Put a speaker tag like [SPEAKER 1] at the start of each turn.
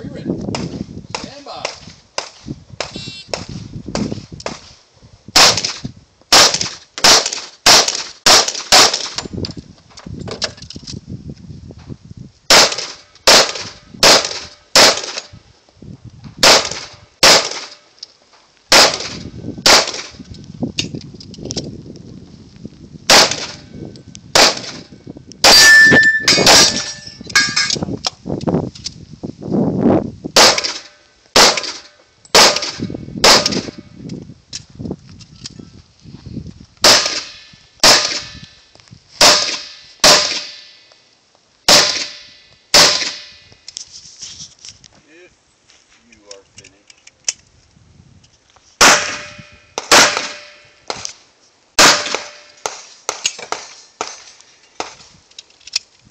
[SPEAKER 1] Are you ready?